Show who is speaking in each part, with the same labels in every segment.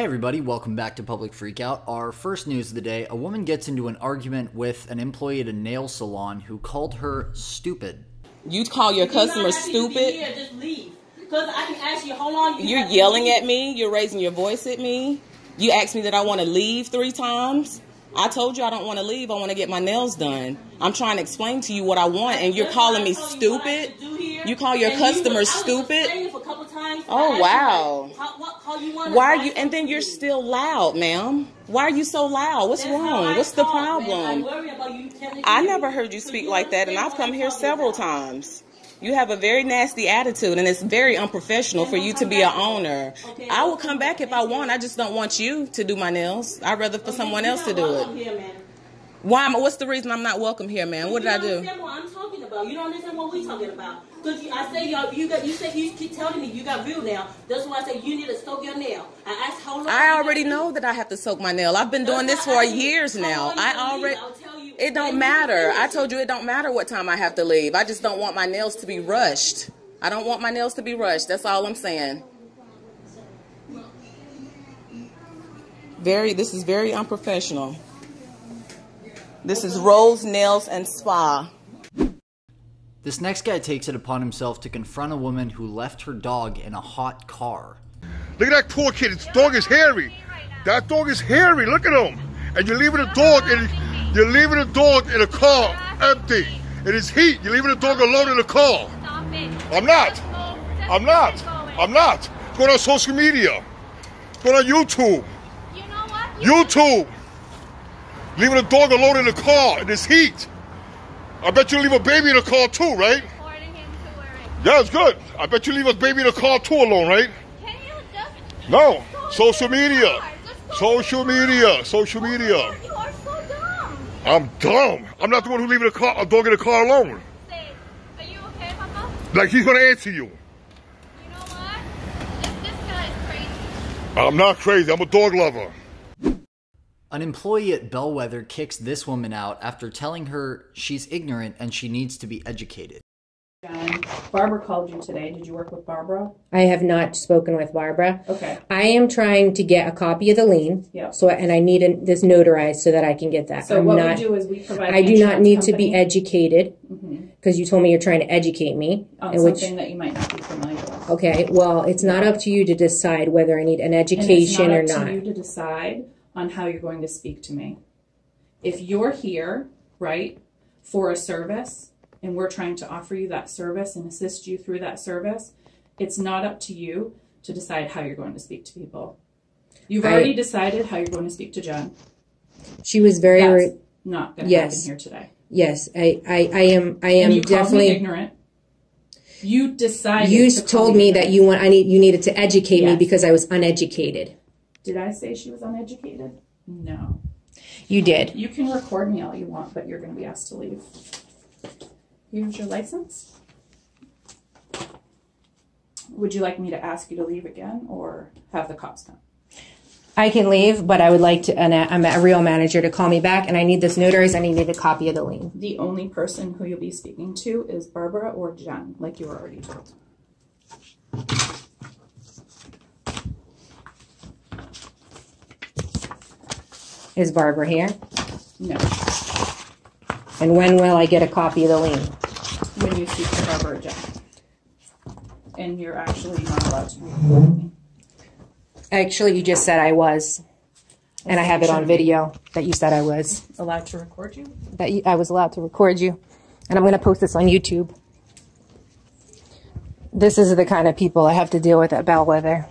Speaker 1: Hey everybody, welcome back to Public Freakout. Our first news of the day a woman gets into an argument with an employee at a nail salon who called her stupid.
Speaker 2: You call your customers stupid?
Speaker 3: Here, just leave. Because I can ask you how long you
Speaker 2: You're yelling at me. You're raising your voice at me. You asked me that I want to leave three times. I told you I don't want to leave. I want to get my nails done. I'm trying to explain to you what I want, and you're calling me
Speaker 3: I you
Speaker 2: stupid.
Speaker 3: should do here.
Speaker 2: You call your
Speaker 3: And
Speaker 2: customers
Speaker 3: I was
Speaker 2: stupid?
Speaker 3: explaining for a couple times.
Speaker 2: Oh, wow.
Speaker 3: How, what, how you want
Speaker 2: Why are you? And then you're still loud, ma'am. Why are you so loud? What's wrong? What's the problem?
Speaker 3: You
Speaker 2: I never heard you
Speaker 3: So
Speaker 2: speak
Speaker 3: you
Speaker 2: like that, and I've come here several times. You have a very nasty attitude, and it's very unprofessional for you to be an owner. I will come back if I want. I just don't want you to do my nails. I'd rather for someone else to do it.
Speaker 3: Here.
Speaker 2: Why? am What's the reason I'm not welcome here, man? What did I do?
Speaker 3: understand what I'm talking about. You don't understand what we're talking about. Because I say you, you got, you say you keep telling me you got real nail. That's why I say you need to soak your nail. I asked how long.
Speaker 2: I already know that I have to soak my nail. I've been doing this for
Speaker 3: I
Speaker 2: years now. I already.
Speaker 3: You
Speaker 2: It don't matter. I told you it don't matter what time I have to leave. I just don't want my nails to be rushed. I don't want my nails to be rushed. That's all I'm saying. Very. This is very unprofessional. This is Rose Nails and Spa.
Speaker 1: This next guy takes it upon himself to confront a woman who left her dog in a hot car.
Speaker 4: Look at that poor kid. His dog is hairy. That dog is hairy. Look at him. And you're leaving a dog in. You're leaving a dog in a car empty. It is heat. You're leaving a dog alone in a car. I'm not. I'm not. I'm not. It's going on social media. It's going on YouTube.
Speaker 5: You know what?
Speaker 4: YouTube. Leaving a dog alone in a car in this heat. I bet you leave a baby in the car too, right?
Speaker 5: Reporting him to where it-
Speaker 4: Yeah, it's good. I bet you leave a baby in the car too alone, right?
Speaker 5: Can you just
Speaker 4: No. Social media.
Speaker 5: car? Just go
Speaker 4: Social
Speaker 5: car.
Speaker 4: media. Social oh, media.
Speaker 5: You are so dumb.
Speaker 4: I'm dumb. I'm not the one who leaving a car, a dog in the car alone.
Speaker 5: Say, are you okay, Papa?
Speaker 4: Like he's gonna answer you.
Speaker 5: You know what? This, this guy is crazy.
Speaker 4: I'm not crazy. I'm a dog lover.
Speaker 1: An employee at Bellwether kicks this woman out after telling her she's ignorant and she needs to be educated.
Speaker 6: John, Barbara called you today. Did you work with Barbara?
Speaker 7: I have not spoken with Barbara.
Speaker 6: Okay.
Speaker 7: I am trying to get a copy of the lien.
Speaker 6: Yeah.
Speaker 7: So and I need an this notarized so that I can get that.
Speaker 6: So
Speaker 7: I'm
Speaker 6: what
Speaker 7: not.
Speaker 6: we do is we provide.
Speaker 7: I do not
Speaker 6: insurance
Speaker 7: need to be educated mm-hmm. because you told me you're trying to educate me.
Speaker 6: on
Speaker 7: and which
Speaker 6: that you might not be familiar with.
Speaker 7: okay, well, it's not up to you to decide whether I need an education
Speaker 6: And it's
Speaker 7: education
Speaker 6: not
Speaker 7: or
Speaker 6: up
Speaker 7: not.
Speaker 6: to you to decide on how you're going to speak to me. If you're here, right, for a service, and we're trying to offer you that service and assist you through that service, it's not up to you to decide how you're going to speak to people. You've
Speaker 7: I-
Speaker 6: already decided how you're going to speak to Jen.
Speaker 7: She was very
Speaker 6: That's not going to
Speaker 7: Yes.
Speaker 6: happen here today.
Speaker 7: yes. I, I I am I am
Speaker 6: and you called me
Speaker 7: definitely.
Speaker 6: ignorant. You decided.
Speaker 7: You
Speaker 6: to
Speaker 7: told me that you want I need you needed to educate me because I was uneducated.
Speaker 6: Did I say she was uneducated? No.
Speaker 7: You did.
Speaker 6: You can record me all you want, but you're going to be asked to leave. Here's your license. Would you like me to ask you to leave again or have the cops come?
Speaker 7: I can leave, but I would like to, an, I'm a real manager to call me back, and I need this notarized, and I need a copy of the lien.
Speaker 6: The only person who you'll be speaking to is Barbara or Jen, like you were already told.
Speaker 7: Is Barbara here?
Speaker 6: No.
Speaker 7: And when will I get a copy of the lien?
Speaker 6: When you speak to Barbara or And you're actually not allowed to record me.
Speaker 7: Actually, you just said I was, and I have it on video that you said I was.
Speaker 6: Allowed to record you?
Speaker 7: That you, I was allowed to record you, and I'm going to post this on YouTube. This is the kind of people I have to deal with at Bellwether.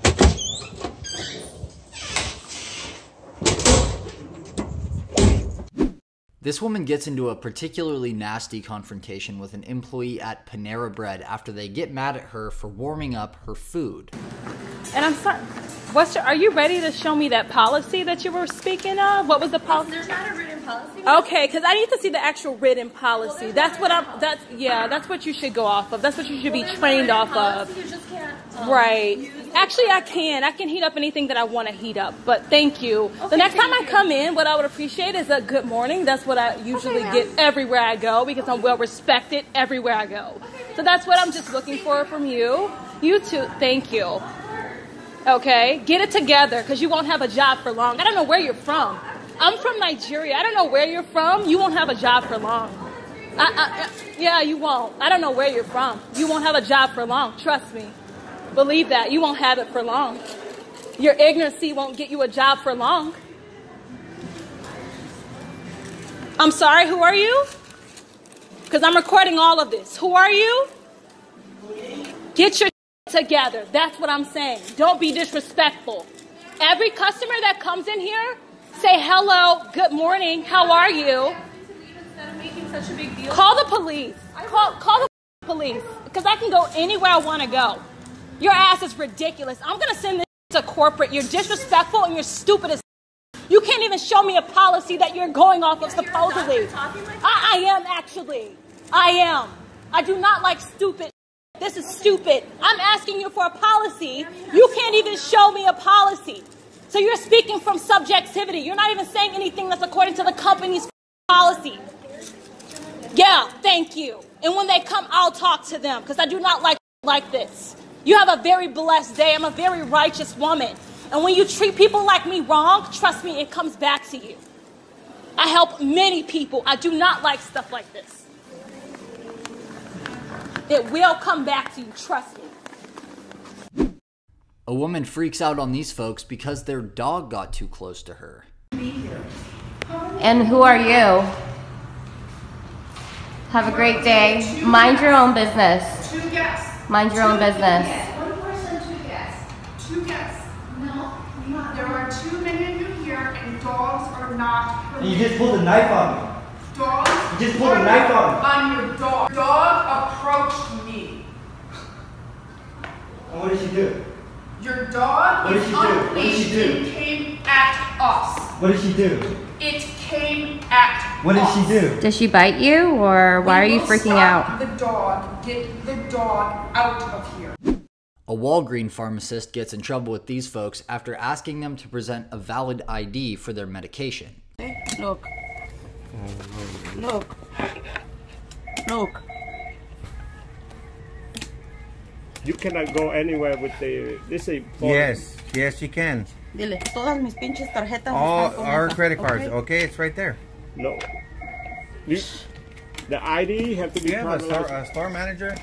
Speaker 1: This woman gets into a particularly nasty confrontation with an employee at Panera Bread after they get mad at her for warming up her food.
Speaker 8: And I'm sorry. What's your, are you ready to show me that policy that you were speaking of? What was the policy?
Speaker 5: There's not a written policy.
Speaker 8: Okay, because I need to see the actual written policy. That's what I'm. That's yeah. That's what you should go off of. That's what you should be trained off of.
Speaker 5: You just can't. um,
Speaker 8: Right. Actually, I can. I can heat up anything that I want to heat up. But thank you. the next time I come in, what I would appreciate is a good morning. That's what I usually
Speaker 5: ma'am.
Speaker 8: get everywhere I go because I'm well respected everywhere I go. So that's what I'm just looking for from you. You too. Thank you. Okay? Get it together because you won't have a job for long. I don't know where you're from. I'm from Nigeria. I don't know where you're from. You won't have a job for long. I, I, I- yeah, you won't. I don't know where you're from. You won't have a job for long. Trust me. Believe that. You won't have it for long. Your ignorancy won't get you a job for long. I'm sorry, who are you? Because I'm recording all of this. Who are you? Get your together. That's what I'm saying. Don't be disrespectful. Every customer that comes in here, say hello, good morning, how are you? Call the police. Call, call the police. Because I can go anywhere I want to go. Your ass is ridiculous. I'm going to send this to corporate. You're disrespectful and you're stupid as you can't even show me a policy that you're going off of supposedly. I, I am actually. I am. I do not like stupid. This is stupid. I'm asking you for a policy. You can't even show me a policy. So you're speaking from subjectivity. You're not even saying anything that's according to the company's policy. Yeah, thank you. And when they come, I'll talk to them because I do not like like this. You have a very blessed day. I'm a very righteous woman. And when you treat people like me wrong, trust me, it comes back to you. I help many people. I do not like stuff like this. It will come back to you, trust me.
Speaker 1: A woman freaks out on these folks because their dog got too close to her.
Speaker 9: And who are you? Have a great day. Mind your own business.
Speaker 10: Two guests.
Speaker 9: Mind your own business.
Speaker 10: One person, two guests. Two guests. No, there are too many of you here, and dogs are not.
Speaker 11: And you just pulled a knife on me.
Speaker 10: Dogs.
Speaker 11: You just pulled a knife on me.
Speaker 10: On your dog. Dog approached me.
Speaker 11: And what did she do?
Speaker 10: Your dog
Speaker 11: What did
Speaker 10: is
Speaker 11: she do? What did she do?
Speaker 10: and came at us.
Speaker 11: What did she do?
Speaker 10: It came at
Speaker 11: What did she do?
Speaker 9: Does she bite you or why are you freaking
Speaker 10: stop
Speaker 9: out?
Speaker 10: The dog. Get the dog out of here.
Speaker 1: A Walgreen pharmacist gets in trouble with these folks after asking them to present a valid ID for their medication.
Speaker 12: Look. Look. Look.
Speaker 13: You cannot go anywhere with the this is
Speaker 14: Yes, yes, you can.
Speaker 12: Dile, todas mis pinches tarjetas
Speaker 14: All our credit cards.
Speaker 12: ¿ok?
Speaker 14: Okay, it's right there.
Speaker 13: No. You, the ID have to be
Speaker 14: You have a
Speaker 13: properly-
Speaker 14: store, a store manager?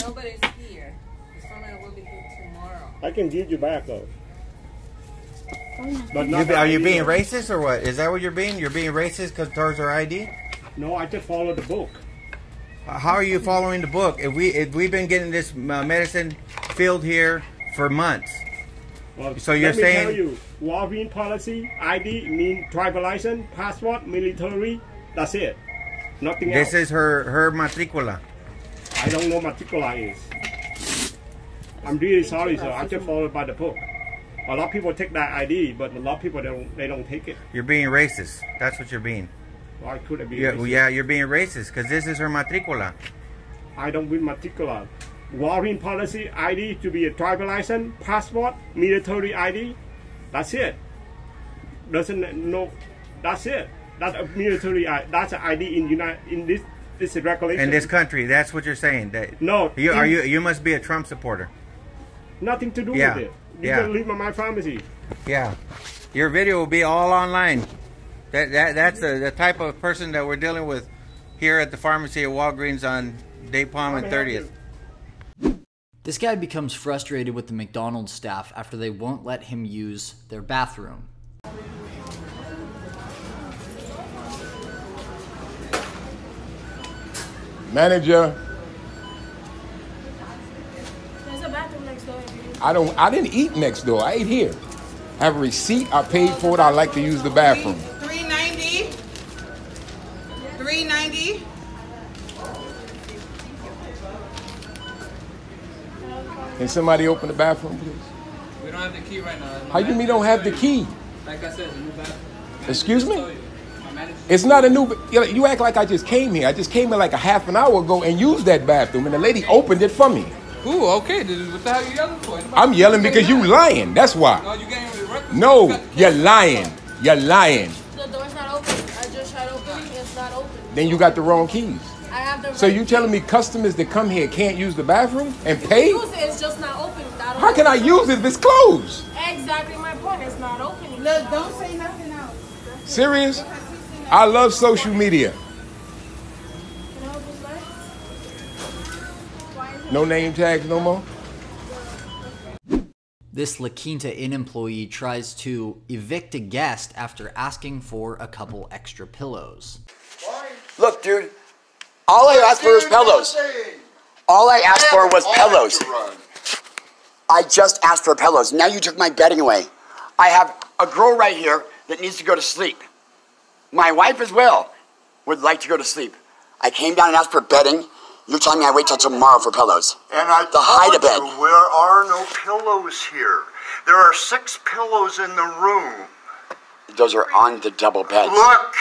Speaker 12: Nobody's here. The store manager will be here tomorrow.
Speaker 13: I can give you back though. But
Speaker 14: You be- are you being racist or what? Is that what you're being? You're being racist because towards our ID?
Speaker 13: No, I just follow the book.
Speaker 14: How are you following the book? If we if we've been getting this uh, medicine filled here for months,
Speaker 13: Well,
Speaker 14: So you're
Speaker 13: let me
Speaker 14: saying-
Speaker 13: tell you, Walgreens policy ID mean driver license, passport, military. That's it. Nothing
Speaker 14: this
Speaker 13: else.
Speaker 14: This is her her matricula.
Speaker 13: I don't know what matricola is. I'm really sorry, sir. I just followed by the book. A lot of people take that ID, but a lot of people don't. They don't take it.
Speaker 14: You're being racist. That's what you're being.
Speaker 13: Why could it be?
Speaker 14: Yeah,
Speaker 13: racist?
Speaker 14: yeah, you're being racist because this is her matricula.
Speaker 13: I don't read matricola. Walgreens policy ID to be a driver license, passport, military ID. That's it. Doesn't no. That's it. That's a military. I- That's an ID in United in this this regulation.
Speaker 14: In this country, that's what you're saying. That
Speaker 13: No,
Speaker 14: you are you you must be a Trump supporter.
Speaker 13: nothing to do
Speaker 14: Yeah,
Speaker 13: with it. You
Speaker 14: yeah.
Speaker 13: can leave my pharmacy.
Speaker 14: Yeah, your video will be all online. That that that's the, the type of person that we're dealing with here at the pharmacy at Walgreens on Day Palm and 30th.
Speaker 1: This guy becomes frustrated with the McDonald's staff after they won't let him use their bathroom.
Speaker 15: Manager.
Speaker 5: There's a bathroom next door.
Speaker 15: I don't I didn't eat next door. I ate here. I have a receipt. I paid for it. I like to use the bathroom.
Speaker 16: 390 390
Speaker 15: Can somebody open the bathroom, please?
Speaker 17: We don't have the key right now.
Speaker 15: How you mean don't have the key?
Speaker 17: Like I said, it's a new bathroom.
Speaker 15: Excuse me? It's not a new. You act like I just came here. I just came here like a half an hour ago and used that bathroom, and the lady opened it for me.
Speaker 17: Ooh, okay. What the hell are you yelling for? Anybody-
Speaker 15: I'm yelling because you lying. That's
Speaker 17: No,
Speaker 15: why.
Speaker 17: you getting with.
Speaker 15: No, you're lying. You're lying.
Speaker 5: The door's not open. I just tried opening. It, it's not open.
Speaker 15: Then you got the wrong keys.
Speaker 5: I have the.
Speaker 15: So
Speaker 5: right
Speaker 15: you telling me customers that come here can't use the bathroom and pay?
Speaker 5: Use it. It's just not open.
Speaker 15: How can I use it if it's closed?
Speaker 18: Exactly my point. It's not opening.
Speaker 16: Look, don't say nothing else.
Speaker 15: Serious? I love social media. No name tags no more?
Speaker 1: This La Quinta Inn employee tries to evict a guest after asking for a couple extra pillows.
Speaker 19: Look, dude, all I asked for was pillows. All I asked for was pillows. I just asked for pillows. Now you took my bedding away. I have a girl right here that needs to go to sleep. My wife as well would like to go to sleep. I came down and asked for bedding. You're telling me I wait till tomorrow for pillows.
Speaker 20: And I
Speaker 19: The hide a bed.
Speaker 20: you, there are no pillows here. There are six pillows in the room.
Speaker 19: Those are on the double beds.
Speaker 20: Look,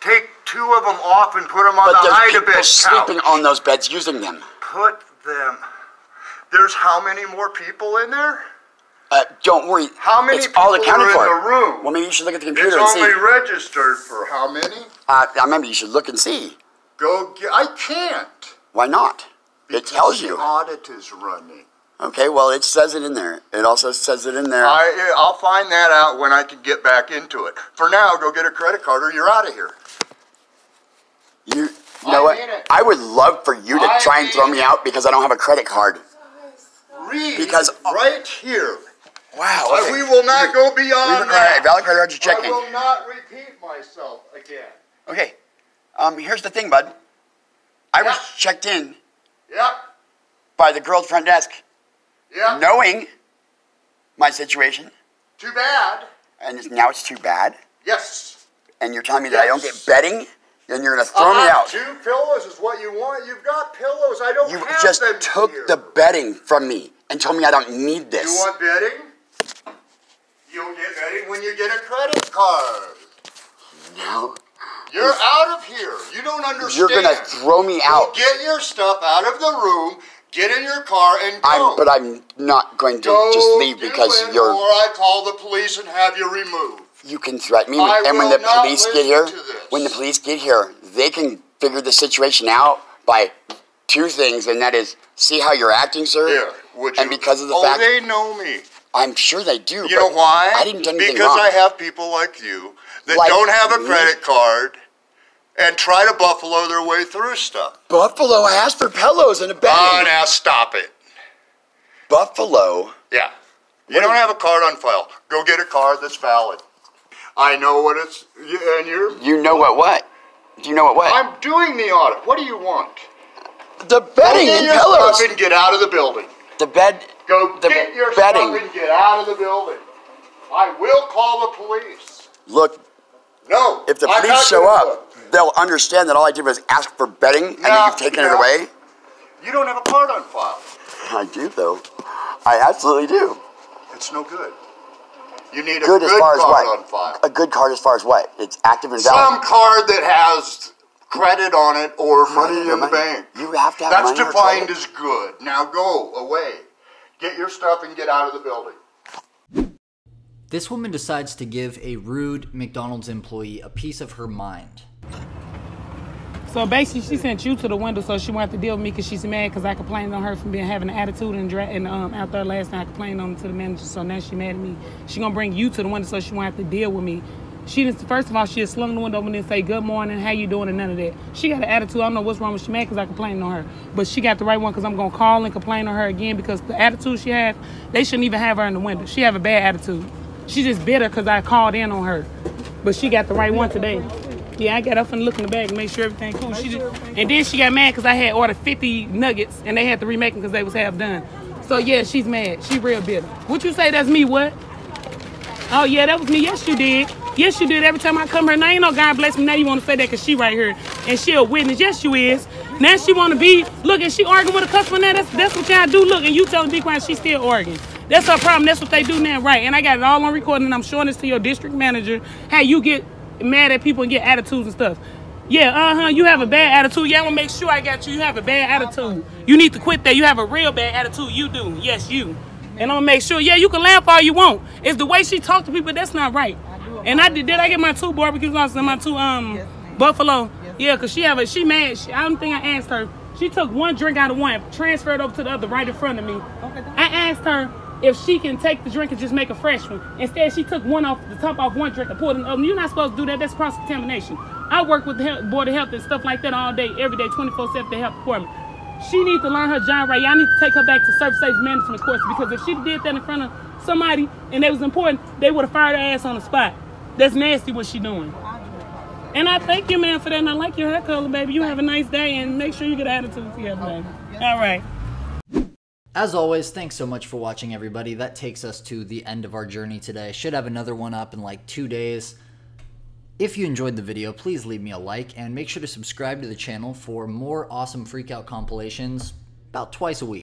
Speaker 20: take two of them off and put them on
Speaker 19: But
Speaker 20: the
Speaker 19: there's people
Speaker 20: bed
Speaker 19: sleeping
Speaker 20: couch.
Speaker 19: on those beds using them.
Speaker 20: Put them. There's how many more people in there?
Speaker 19: Uh, don't worry.
Speaker 20: How many
Speaker 19: it's all
Speaker 20: people
Speaker 19: accounted
Speaker 20: are in
Speaker 19: for.
Speaker 20: the room?
Speaker 19: Well, maybe you should look at the
Speaker 20: It's
Speaker 19: computer and see.
Speaker 20: It's only registered for how many?
Speaker 19: Uh, I remember you should look and see.
Speaker 20: Go get. I can't.
Speaker 19: Why not? It tells you.
Speaker 20: The audit is running.
Speaker 19: Okay, well, it says it in there. It also says it in there.
Speaker 20: I, I'll find that out when I can get back into it. For now, go get a credit card or you're out of here.
Speaker 19: You, you know what? I would love for you to
Speaker 20: I
Speaker 19: try and throw me out because I don't have a credit card.
Speaker 20: Read
Speaker 19: Because-
Speaker 20: right here.
Speaker 19: Wow.
Speaker 20: Uh,
Speaker 19: okay.
Speaker 20: We will not go beyond
Speaker 19: Leave
Speaker 20: that.
Speaker 19: valid credit card you're checking.
Speaker 20: I will not repeat myself again.
Speaker 19: Okay. Um, here's the thing, bud. I was checked in
Speaker 20: Yep.
Speaker 19: by the girl at front desk,
Speaker 20: Yep.
Speaker 19: knowing my situation,
Speaker 20: Too bad.
Speaker 19: and it's, now it's too bad.
Speaker 20: Yes.
Speaker 19: And you're telling me that I don't get bedding, and you're gonna throw me
Speaker 20: Uh-huh.
Speaker 19: out.
Speaker 20: Two pillows is what you want. You've got pillows. I don't
Speaker 19: You
Speaker 20: have
Speaker 19: just
Speaker 20: them
Speaker 19: took
Speaker 20: here.
Speaker 19: the bedding from me and told me I don't need this.
Speaker 20: You want bedding? You'll get bedding when you get a credit card.
Speaker 19: no.
Speaker 20: You're out of here. You don't understand.
Speaker 19: You're gonna throw me out.
Speaker 20: get your stuff out of the room. Get in your car and go.
Speaker 19: I'm, but I'm not going to
Speaker 20: Go
Speaker 19: just leave because
Speaker 20: it,
Speaker 19: you're.
Speaker 20: Or I call the police and have you removed.
Speaker 19: You can threaten me,
Speaker 20: I
Speaker 19: and when the police get here, when the police get here, they can figure the situation out by two things, and that is see how you're acting, sir.
Speaker 20: Yeah, would you?
Speaker 19: And because of the
Speaker 20: oh,
Speaker 19: fact,
Speaker 20: they know me.
Speaker 19: I'm sure they do.
Speaker 20: You know why?
Speaker 19: I didn't do anything
Speaker 20: because
Speaker 19: wrong.
Speaker 20: I have people like you that
Speaker 19: Like
Speaker 20: don't have a
Speaker 19: me?
Speaker 20: credit card and try to buffalo their way through stuff.
Speaker 19: Buffalo asked for pillows and a bed.
Speaker 20: Oh, now stop it.
Speaker 19: Buffalo.
Speaker 20: Yeah. You don't have a card on file. Go get a card that's valid. I know what it's, and you're.
Speaker 19: You know what? What? Do you know what? What?
Speaker 20: I'm doing the audit. What do you want?
Speaker 19: the
Speaker 20: Go
Speaker 19: bedding
Speaker 20: get
Speaker 19: and
Speaker 20: your
Speaker 19: pillows.
Speaker 20: stuff and get out of the building.
Speaker 19: The bed.
Speaker 20: Go
Speaker 19: The
Speaker 20: get your
Speaker 19: bedding.
Speaker 20: stuff and get out of the building. I will call the police.
Speaker 19: Look,
Speaker 20: No.
Speaker 19: if the police show up, they'll understand that all I did was ask for betting and then
Speaker 20: No,
Speaker 19: you've taken it away.
Speaker 20: You don't have a card on file.
Speaker 19: I do, though. I absolutely do.
Speaker 20: It's no good. You need a
Speaker 19: Good
Speaker 20: good,
Speaker 19: as far as
Speaker 20: card
Speaker 19: what?
Speaker 20: on file.
Speaker 19: A good card as far as what? It's active and valid.
Speaker 20: Some card that has credit on it or money in the
Speaker 19: money.
Speaker 20: bank.
Speaker 19: You have to have
Speaker 20: That's
Speaker 19: money or
Speaker 20: defined as good. Now go away. Get your stuff and get out of the building.
Speaker 1: This woman decides to give a rude McDonald's employee a piece of her mind.
Speaker 21: So basically, she sent you to the window so she won't have to deal with me because she's mad because I complained on her for being having an attitude and, dra- and um, out there last night I complained on to the manager. So now she mad at me. She gonna bring you to the window so she won't have to deal with me. She didn't. First of all, she just slung the window open and say good morning, how you doing, and none of that. She got an attitude. I don't know what's wrong with she mad because I complained on her, but she got the right one because I'm gonna call and complain on her again because the attitude she has, they shouldn't even have her in the window. She have a bad attitude. She just bitter because I called in on her, but she got the right one today. Yeah, I got up and look in the bag and make sure everything cool. She just, and then she got mad because I had ordered 50 nuggets and they had to remake them because they was half done. So yeah, she's mad. She real bitter. What you say? That's me? What? Oh yeah, that was me. Yes, you did. Yes, you did. Every time I come here, now you know God bless me. Now you want to say that because she right here and she a witness. Yes, you is. Now she want to be look and she arguing with a customer. Now that's that's what y'all do. Look and you tell her be quiet. She still arguing. That's her problem. That's what they do now, right? And I got it all on recording. And I'm showing this to your district manager. How you get mad at people and get attitudes and stuff. Yeah, uh huh. You have a bad attitude. Yeah, I'm gonna make sure I got you. You have a bad attitude. You need to quit that. You have a real bad attitude. You do. Yes, you. And I'm gonna make sure. Yeah, you can laugh all you want. It's the way she talk to people. That's not right. And I did. Did I get my two barbecue sauces and my two um buffalo? Yeah, cause she have a she mad. She, I don't think I asked her. She took one drink out of one, transferred over to the other right in front of me. I asked her, if she can take the drink and just make a fresh one. Instead, she took one off the top off one drink and poured it in the other. You're not supposed to do that. That's cross contamination. I work with the health, board of health and stuff like that all day, every day, 24 7 the health department. She needs to learn her job right. Y'all need to take her back to surface safety management course because if she did that in front of somebody and it was important, they would have fired her ass on the spot. That's nasty what she doing. And I thank you, man, for that. And I like your hair color, baby. You have a nice day and make sure you get an attitude together, baby. All right.
Speaker 1: As always, thanks so much for watching, everybody. That takes us to the end of our journey today. Should have another one up in like two days. If you enjoyed the video, please leave me a like and make sure to subscribe to the channel for more awesome freakout compilations about twice a week.